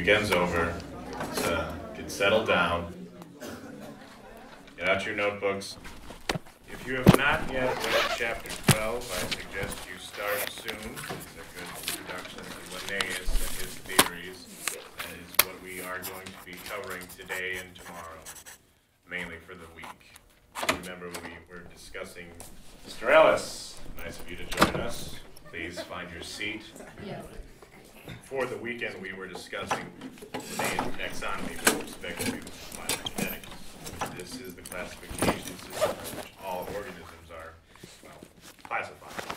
weekend's over. Let's uh, get settled down. Get out your notebooks. If you have not yet read chapter 12, I suggest you start soon. It's a good introduction to Linnaeus and his theories. That is what we are going to be covering today and tomorrow, mainly for the week. Remember, we were discussing Mr. Ellis. Nice of you to join us. Please find your seat. For the weekend, we were discussing Linnaean taxonomy with respect to phylogenetics. This is the classification system in which all organisms are, well, classified.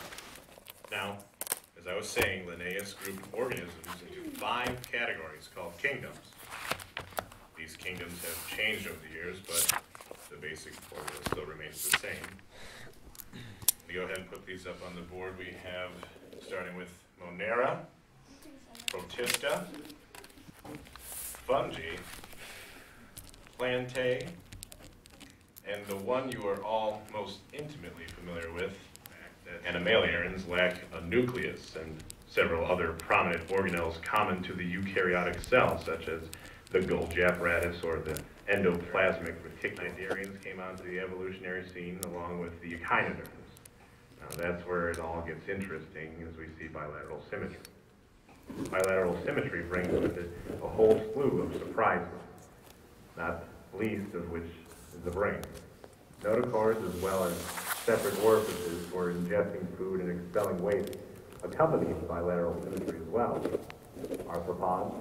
Now, as I was saying, Linnaeus grouped organisms into five categories called kingdoms. These kingdoms have changed over the years, but the basic formula still remains the same. We go ahead and put these up on the board. We have, starting with Monera, Protista, Fungi, Plantae, and the one you are all most intimately familiar with, animalians lack a nucleus and several other prominent organelles common to the eukaryotic cell, such as the Golgi apparatus or the endoplasmic reticulum. reticularians came onto the evolutionary scene along with the echinoderms. Now that's where it all gets interesting as we see bilateral symmetry. Bilateral symmetry brings with it a whole slew of surprises, not least of which is the brain. Notochords, as well as separate orifices for ingesting food and expelling waste, accompany bilateral symmetry as well. Arthropods,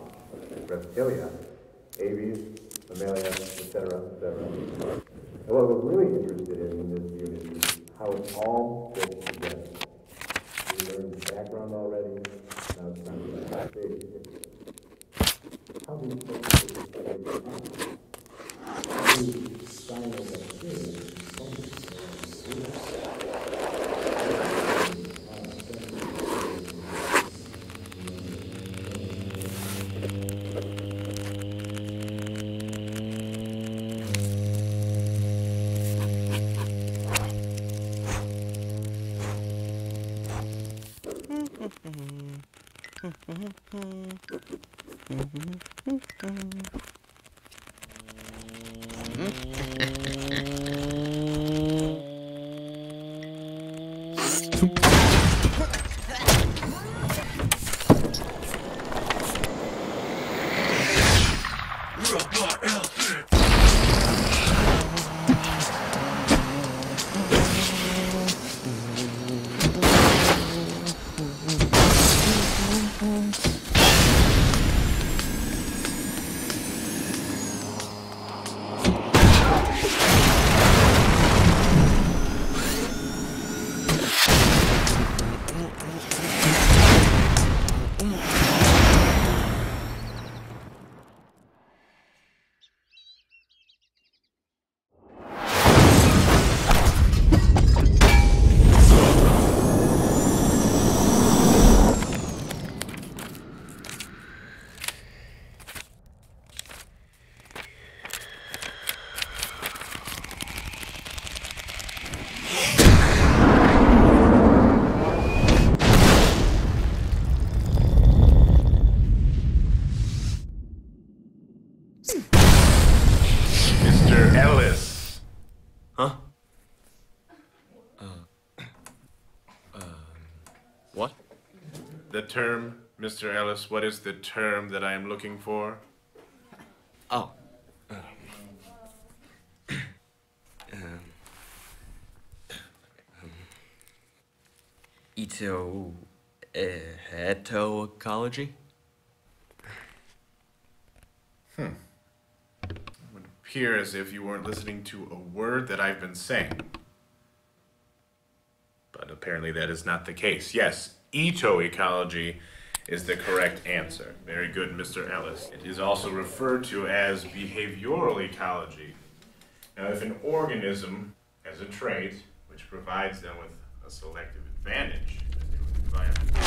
reptilia, aves, mammalia, etc., etc. And what we're really interested in in this unit is how it all fits together. We learned the background already, now it's time to the big picture. How do we put this together? How do we cyanobacteria Mr. Ellis. Huh? Uh, what? The term, Mr. Ellis, what is the term that I am looking for? Oh. Um, um, eto, uh, etoecology? would appear as if you weren't listening to a word that I've been saying. But apparently that is not the case. Yes, etoecology is the correct answer. Very good, Mr. Ellis. It is also referred to as behavioral ecology. Now, if an organism has a trait which provides them with a selective advantage in new environment,